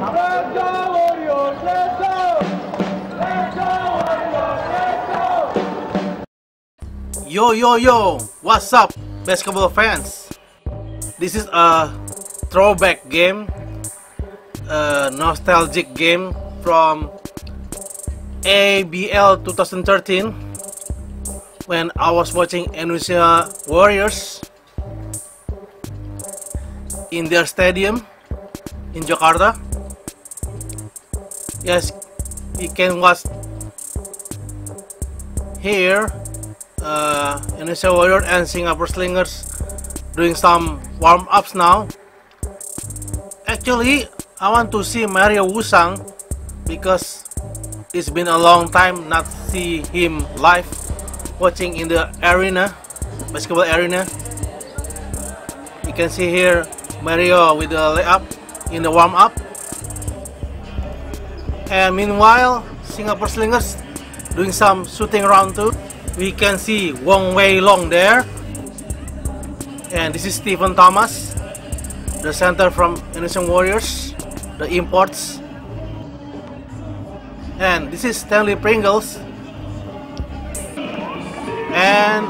Yo yo yo, what's up basketball fans? This is a throwback game, a nostalgic game from ABL 2013 when I was watching Indonesia Warriors in their stadium in Jakarta. Yes, you can watch here uh, Indonesia Warrior and Singapore Slingers doing some warm-ups now. Actually, I want to see Mario Wuysang because it's been a long time not see him live watching in the arena, basketball arena. You can see here Mario with the layup in the warm-up. And meanwhile, Singapore Slingers doing some shooting around too. We can see Wong Wei Long there. And this is Stephen Thomas, the center from Indonesian Warriors, the imports. And this is Stanley Pringles. And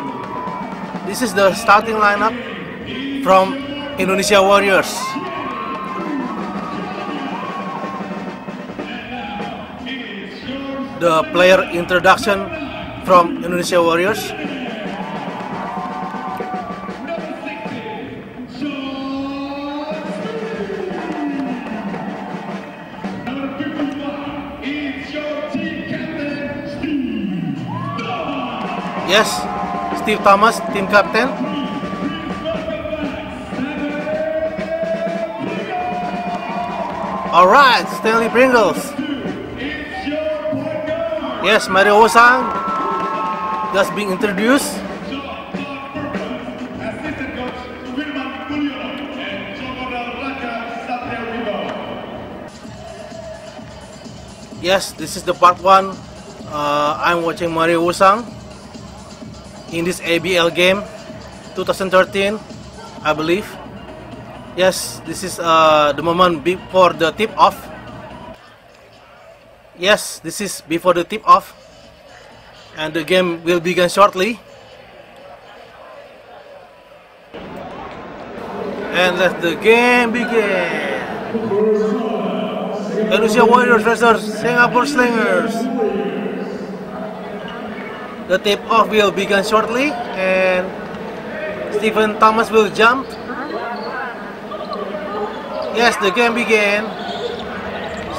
this is the starting lineup from Indonesia Warriors. The player introduction from Indonesia Warriors. Yes, Steve Thomas, team captain. Alright, Stanley Pringles. Yes, Mario Wuysang just being introduced. Yes, this is the part one. Uh, I'm watching Mario Wuysang in this ABL game 2013, I believe. Yes, this is uh, the moment before the tip off. Yes, this is before the tip off, and the game will begin shortly. And let the game begin. Indonesia Warriors versus Singapore Slingers. The tip off will begin shortly, and Stephen Thomas will jump. Yes, the game began.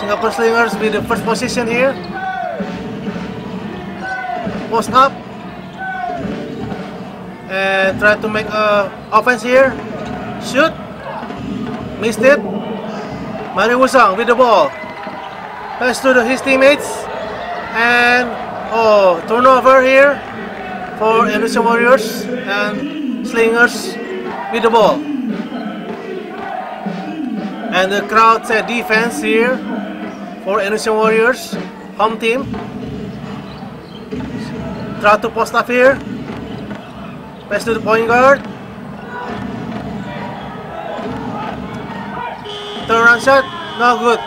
Singapore Slingers with the first position here. Post up. And try to make a offense here. Shoot. Missed it. Mario Wuysang with the ball. Pass to the, his teammates. And oh, turnover here for Indonesian Warriors and Slingers with the ball. And the crowd said defense here for Indonesian Warriors, home team. Try to post up here. Pass to the point guard. Turn around shot, no good.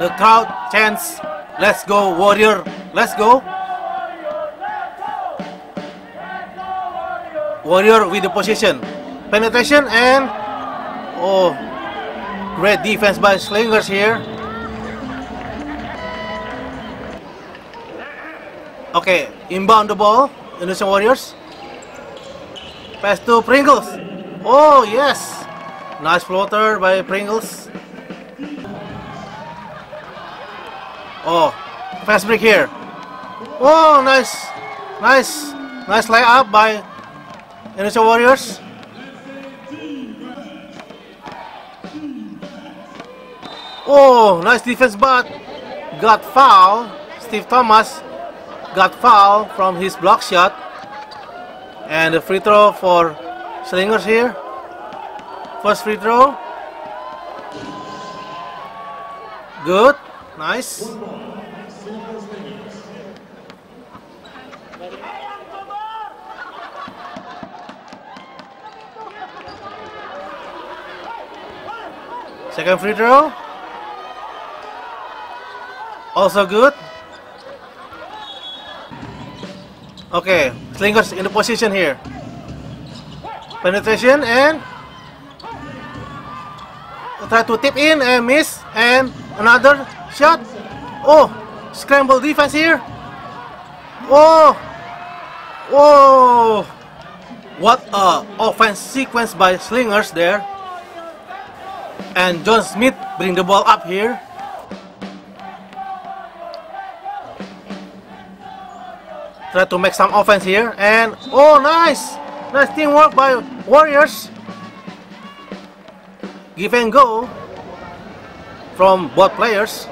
The crowd chants, let's go Warrior, let's go. Warrior with the position. Penetration and oh great defense by Slingers here. Okay, inbound the ball, Indonesian Warriors. Pass to Pringles. Oh yes, nice floater by Pringles. Oh, fast break here. Oh, nice, nice, nice layup by Indonesian Warriors. Oh, nice defense, but got foul. Steve Thomas got foul from his block shot. And the free throw for Slingers here. First free throw. Good. Nice. Second free throw. Also good. Okay, Slingers in the position here. Penetration and try to tip in and miss and another shot. Oh, scramble defense here. Oh, oh, what a offense sequence by Slingers there. And John Smith bring the ball up here. Try to make some offense here and oh nice! Nice teamwork by Warriors. Give and go from both players.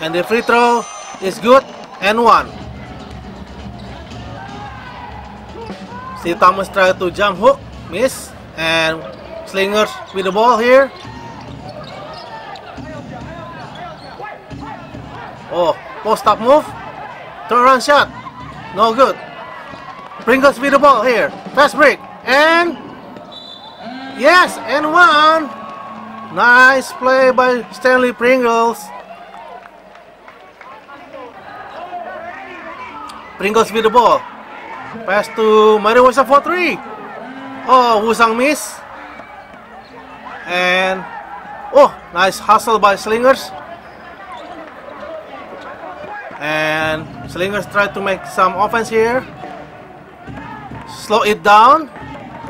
And the free throw is good and one. See Thomas try to jump hook, miss, and Slingers with the ball here. Oh, post up move. Turnaround shot. No good. Pringles with the ball here. Fast break. And yes, and one. Nice play by Stanley Pringles. Pringles with the ball. Pass to Mario for three. Oh, Wuysang miss. And oh, nice hustle by Slingers. And Slingers try to make some offense here. Slow it down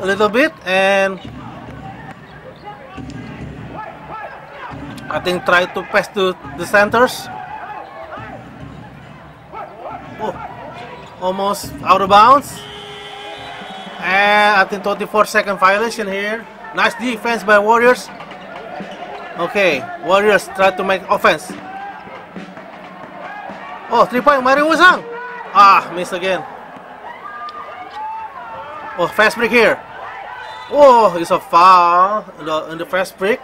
a little bit and I think try to pass to the centers. Oh, almost out of bounds. And I think 24 second violation here. Nice defense by Warriors. Okay, Warriors try to make offense. Oh, three point Mario Wuysang. Ah, miss again. Oh, fast break here. Oh, it's a foul in the, in the fast break.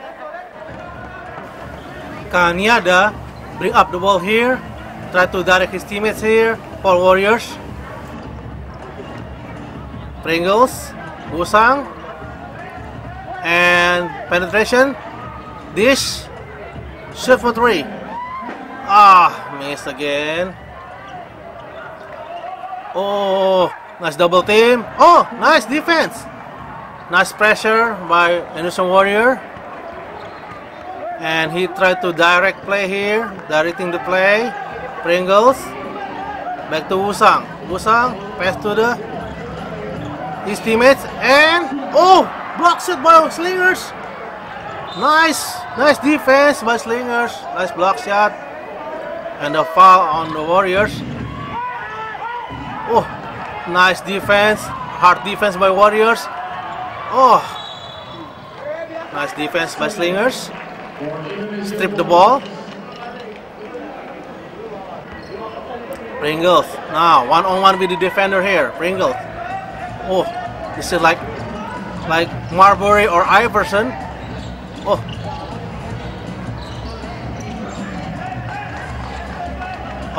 Kaniada bring up the ball here. Try to direct his teammates here for Warriors. Pringles, Wuysang, and penetration. Dish, shoot for three. Ah, missed again. Oh, nice double team. Oh, nice defense. Nice pressure by Indonesian Warrior. And he tried to direct play here, directing the play. Pringles. Back to Wuysang. Wuysang, pass to the his teammates. And, oh, block shot by Slingers. Nice, nice defense by Slingers. Nice block shot and a foul on the Warriors. Oh, nice defense. Hard defense by Warriors. Oh, nice defense by Slingers. Strip the ball. Pringles. Now, one on one with the defender here. Pringles. Oh, this is like like Marbury or Iverson. Oh,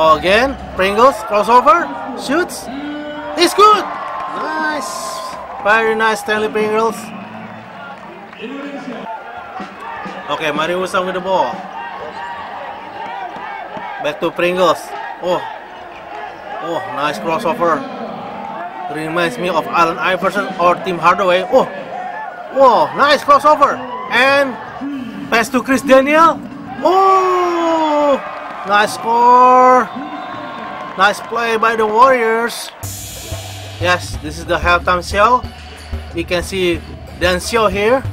again, Pringles, crossover, shoots. It's good! Nice! Very nice, Stanley Pringles. Okay, Mario Wuysang with the ball. Back to Pringles. Oh, oh, nice crossover. Reminds me of Allen Iverson or Tim Hardaway. Oh, whoa, nice crossover. And pass to Chris Daniel. Oh, nice score. Nice play by the Warriors. Yes, this is the halftime show. We can see Dan Show here.